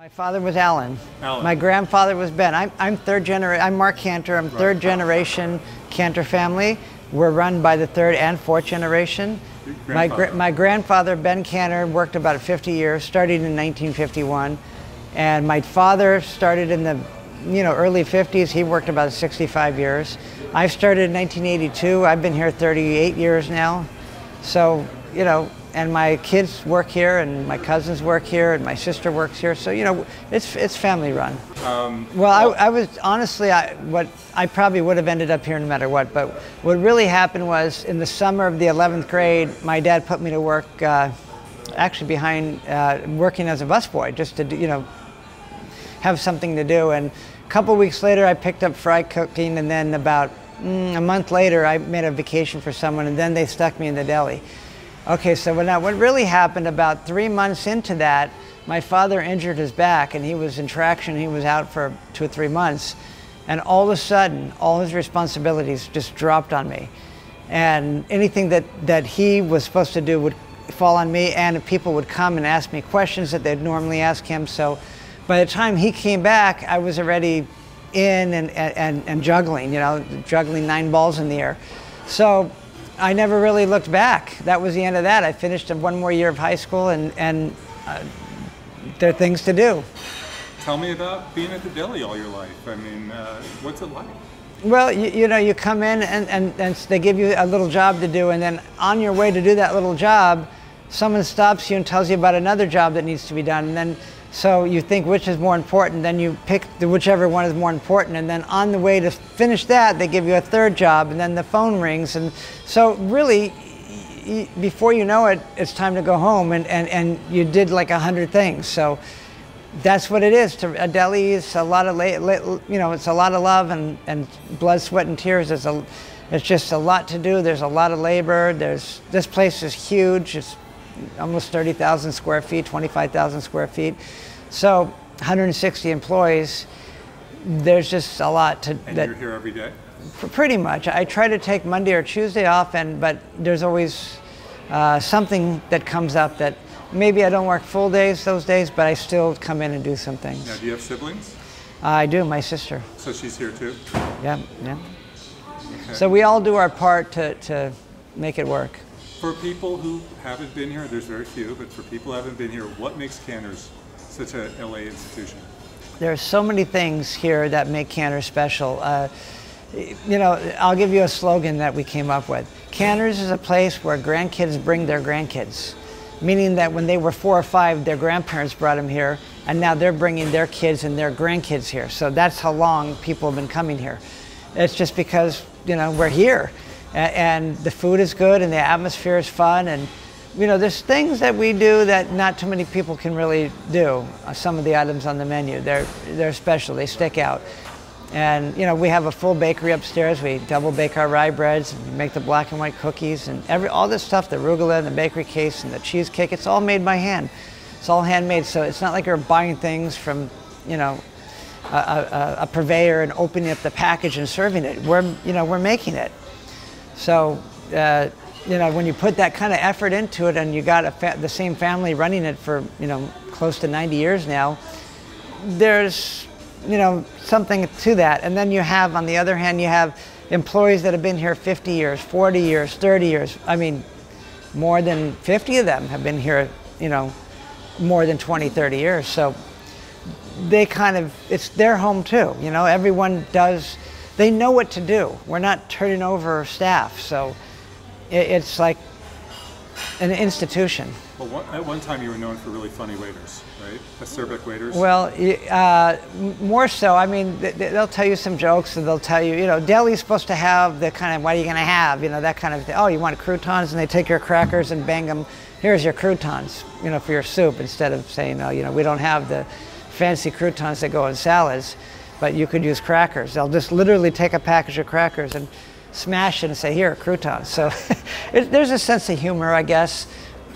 My father was Alan. Alan. My grandfather was Ben. I'm, I'm third generation. I'm Marc Canter. I'm third generation Canter family. We're run by the third and fourth generation. My, grandfather. gra- my grandfather, Ben Canter, worked about 50 years, started in 1951. And my father started in the you know, early 50s. He worked about 65 years. I started in 1982. I've been here 38 years now. So, you know, and my kids work here, and my cousins work here, and my sister works here. So, you know, it's it's family run. well, I, I was honestly, I what I probably would have ended up here no matter what. But what really happened was in the summer of the 11th grade, my dad put me to work, uh, actually behind uh, working as a busboy, just to you know have something to do. And a couple weeks later, I picked up fry cooking, and then about mm, a month later, I made a vacation for someone, and then they stuck me in the deli. Okay, so what, now, what really happened about three months into that, my father injured his back, and he was in traction. He was out for two or three months, and all of a sudden, all his responsibilities just dropped on me, and anything that that he was supposed to do would fall on me, and people would come and ask me questions that they'd normally ask him. So by the time he came back, I was already in and, and, and juggling, you know, juggling nine balls in the air. So I never really looked back. That was the end of that. I finished one more year of high school and, and uh, there are things to do. Tell me about being at the deli all your life. I mean, uh, what's it like? Well, you, you know, you come in and, and, and they give you a little job to do, and then on your way to do that little job, someone stops you and tells you about another job that needs to be done. And then, so you think which is more important, then you pick the, whichever one is more important. And then on the way to finish that, they give you a third job, and then the phone rings. And so, really, before you know it, it's time to go home, and, and, and you did like a hundred things. So, that's what it is. To a deli is a lot of, you know, it's a lot of love and, and blood, sweat, and tears. It's a, it's just a lot to do. There's a lot of labor. There's this place is huge. It's almost 30,000 square feet, 25,000 square feet. So 160 employees. There's just a lot to And that. you're here every day? Pretty much. I try to take Monday or Tuesday off, and but there's always uh, something that comes up that maybe I don't work full days those days, but I still come in and do some things. Now, do you have siblings? I do. My sister. So she's here too? Yeah, yeah. Okay. So we all do our part to, to make it work. For people who haven't been here, there's very few, but for people who haven't been here, what makes Canter's such a LA institution? There are so many things here that make Canter special. Uh, you know, I'll give you a slogan that we came up with. Canter's is a place where grandkids bring their grandkids, meaning that when they were four or five, their grandparents brought them here, and now they're bringing their kids and their grandkids here. So that's how long people have been coming here. It's just because you know we're here, A- and the food is good and the atmosphere is fun, and you know there's things that we do that not too many people can really do. Uh, some of the items on the menu, they're they're special. They stick out. And you know, we have a full bakery upstairs. We double bake our rye breads, and make the black and white cookies, and every all this stuff, the rugelach and the bakery case and the cheesecake. It's all made by hand. It's all handmade, so it's not like you're buying things from, you know, a, a, a purveyor and opening up the package and serving it. We're, you know, we're making it. So, uh, you know, when you put that kind of effort into it, and you got the same family running it for, you know, close to 90 years now, there's you know something to that. And then you have on the other hand you have employees that have been here 50 years 40 years 30 years. I mean more than 50 of them have been here you know more than 20 30 years. So they kind of it's their home too you know? Everyone does they know what to do we're not turning over staff so it, it's like an institution Well, one, at one time you were known for really funny waiters, right? Acerbic waiters? Well, uh, more so. I mean, th- th- they'll tell you some jokes, and they'll tell you, you know, deli's supposed to have the kind of, what are you going to have? You know, that kind of thing. Oh, you want croutons? And they take your crackers and bang them. Here's your croutons, you know, for your soup, instead of saying, oh, you know, we don't have the fancy croutons that go in salads, but you could use crackers. They'll just literally take a package of crackers and smash it and say, here, croutons. So it, there's a sense of humor, I guess,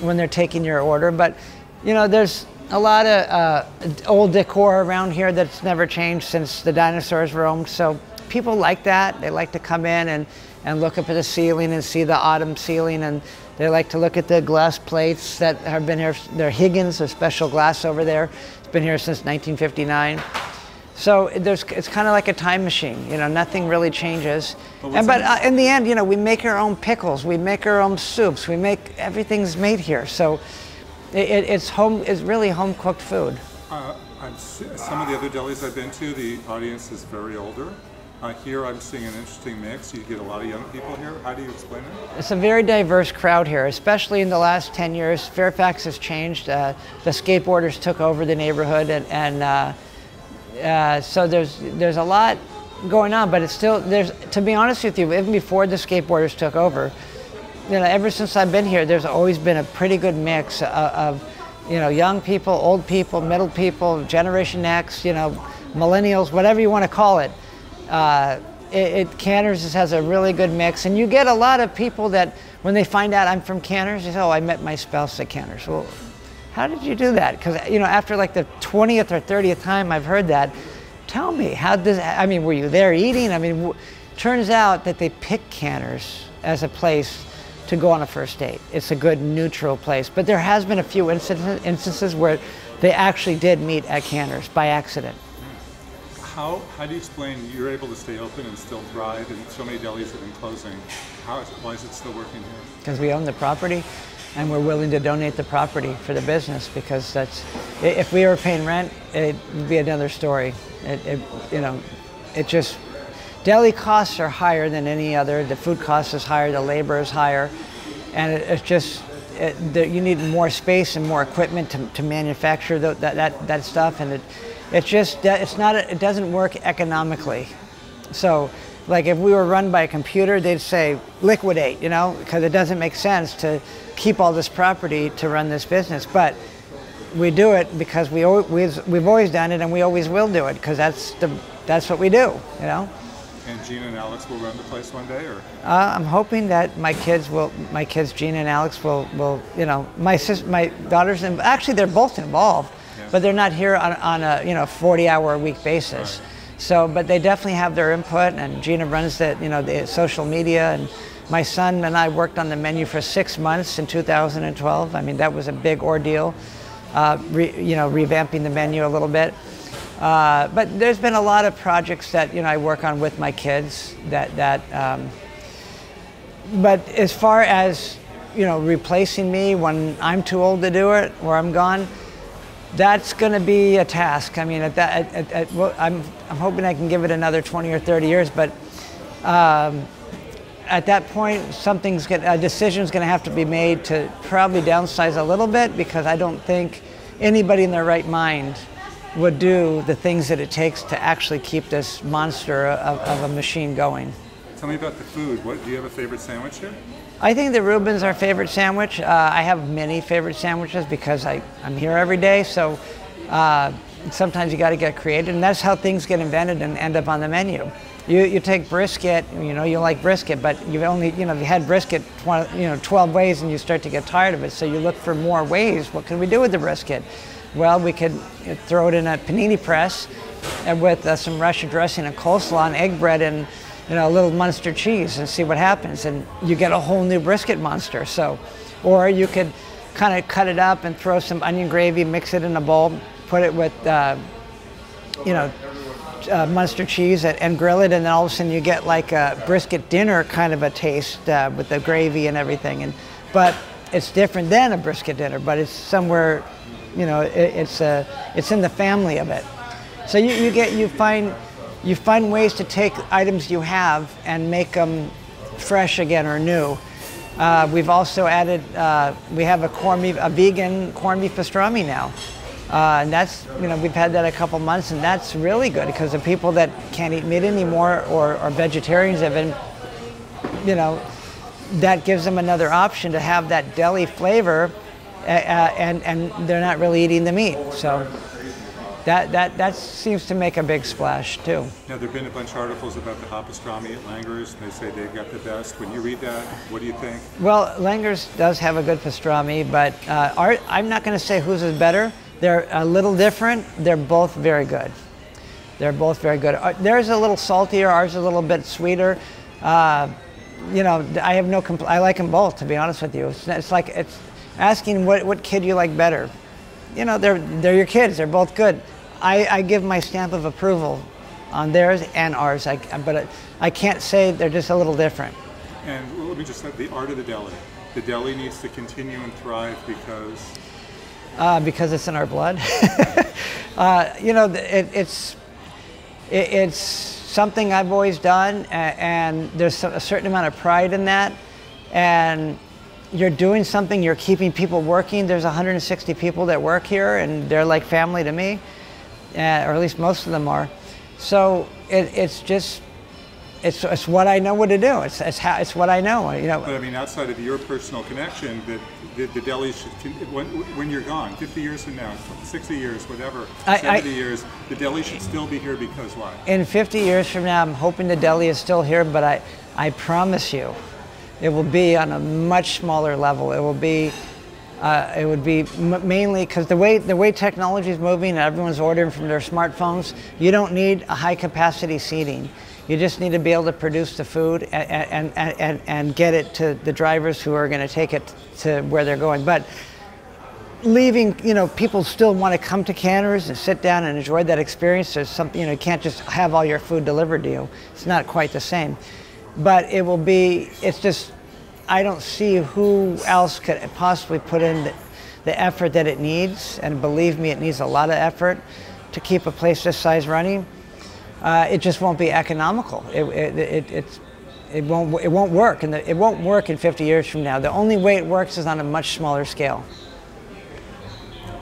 when they're taking your order. But, you know, there's a lot of uh, old decor around here that's never changed since the dinosaurs roamed. So people like that. They like to come in and, and look up at the ceiling and see the autumn ceiling. And they like to look at the glass plates that have been here. They're Higgins, a special glass over there. It's been here since 1959. So there's, it's kind of like a time machine. You know, nothing really changes. But and, but uh, in the end, you know, we make our own pickles, we make our own soups, we make everything's made here. So it, it, it's home. It's really home cooked food. Uh, I'm, some of the other delis I've been to, the audience is very older. Uh, here I'm seeing an interesting mix. You get a lot of young people here. How do you explain it? It's a very diverse crowd here, especially in the last 10 years. Fairfax has changed. Uh, the skateboarders took over the neighborhood, and, and uh, so there's there's a lot going on. But it's still there's to be honest with you, even before the skateboarders took over, you know, ever since I've been here, there's always been a pretty good mix of, of you know young people, old people, middle people, Generation X, you know, millennials, whatever you want to call it uh, it, it Canter's has a really good mix, and you get a lot of people that when they find out I'm from Canter's, they say, "Oh, I met my spouse at Canter's." Well, how did you do that? Because you know, after like the 20th or 30th time I've heard that, tell me how does I mean, were you there eating? I mean, w- turns out that they pick Canter's as a place to go on a first date. It's a good neutral place, but there has been a few incident, instances where they actually did meet at Canter's by accident. How, how do you explain you're able to stay open and still thrive and so many delis have been closing? How is, why is it still working here? because we own the property and we're willing to donate the property for the business because that's if we were paying rent it would be another story. It, it you know it just deli costs are higher than any other. The food cost is higher. The labor is higher. And it, it's just it, the, you need more space and more equipment to, to manufacture tho- that, that, that stuff. And it, it's just it's not it doesn't work economically. So, like if we were run by a computer, they'd say liquidate, you know, because it doesn't make sense to keep all this property to run this business. But we do it because we al- we've, we've always done it and we always will do it because that's the that's what we do, you know. And Gina and Alex will run the place one day, or Uh, I'm hoping that my kids will, my kids, Gina and Alex, will, will you know, my sis, my daughters, and actually they're both involved, Yeah. but they're not here on, on a you know 40 hour a week basis. Right. So, but they definitely have their input, and Gina runs the you know the social media, and my son and I worked on the menu for six months in 2012. I mean that was a big ordeal, uh, re, you know, revamping the menu a little bit. Uh, but there's been a lot of projects that you know I work on with my kids that that. Um, but as far as you know replacing me when I'm too old to do it or I'm gone, that's going to be a task. I mean, at that, at, at, well, I'm I'm hoping I can give it another 20 or 30 years, but um, at that point, something's get, a decision's going to have to be made to probably downsize a little bit because I don't think anybody in their right mind would do the things that it takes to actually keep this monster of, of a machine going. tell me about the food. What do you have a favorite sandwich here? I think the Reuben's our favorite sandwich. Uh, I have many favorite sandwiches because I, I'm here every day, so uh, sometimes you got to get creative, and that's how things get invented and end up on the menu. You, you take brisket, you know, you like brisket, but you've only, you know, you had brisket, you know, 12 ways and you start to get tired of it, so you look for more ways. What can we do with the brisket? Well, we could throw it in a panini press and with uh, some Russian dressing and coleslaw and egg bread and you know, a little Munster cheese and see what happens. And you get a whole new brisket monster. So, or you could kind of cut it up and throw some onion gravy, mix it in a bowl, put it with, uh, you know, uh, Munster cheese and, grill it, and then all of a sudden you get like a brisket dinner kind of a taste uh, with the gravy and everything. And but it's different than a brisket dinner, but it's somewhere, you know, it, it's uh, it's in the family of it. So you, you get you find you find ways to take items you have and make them fresh again or new. Uh, we've also added uh, we have a corn beef, a vegan corned beef pastrami now. Uh, and that's, you know, we've had that a couple months, and that's really good because the people that can't eat meat anymore or are vegetarians have been, you know, that gives them another option to have that deli flavor, uh, and and they're not really eating the meat. So that that that seems to make a big splash too. Now, there have been a bunch of articles about the hot pastrami at Langer's. And they say they've got the best. When you read that, what do you think? Well, Langer's does have a good pastrami, but uh, our, I'm not going to say whose is better. They're a little different. They're both very good. They're both very good. Uh, Theirs a little saltier. Ours a little bit sweeter. Uh, you know, I have no compl- I like them both, to be honest with you. It's, it's like it's asking what, what kid you like better. you know, they're, they're your kids, they're both good. I, I give my stamp of approval on theirs and ours, I, but I can't say they're just a little different. And let me just say the art of the deli. The deli needs to continue and thrive because uh, because it's in our blood. uh, you know, it, it's it, it's something I've always done, and there's a certain amount of pride in that. And you're doing something, you're keeping people working. There's 160 people that work here, and they're like family to me, uh, or at least most of them are. So it, it's just it's, it's what I know what to do. It's, it's, how, it's what I know. You know. But I mean, outside of your personal connection, that the, the, deli should, when, when you're gone, 50 years from now, 60 years, whatever, I, 70 I, years, the deli should still be here because why? In 50 years from now, I'm hoping the deli is still here, but I, I promise you, it will be on a much smaller level. It will be uh, it would be mainly because the way the way technology is moving and everyone's ordering from their smartphones, you don't need a high capacity seating. You just need to be able to produce the food and, and, and, and get it to the drivers who are going to take it to where they're going. But leaving, you know, people still want to come to Canter's and sit down and enjoy that experience. There's something, you know, you can't just have all your food delivered to you. It's not quite the same. But it will be, it's just, I don't see who else could possibly put in the, the effort that it needs. And believe me, it needs a lot of effort to keep a place this size running uh, it just won't be economical. It, it, it, it, won't, it won't work, and it won't work in 50 years from now. The only way it works is on a much smaller scale.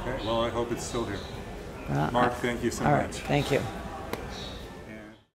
Okay, well, I hope it's still here. Uh, Marc, thank you so much. Right, thank you.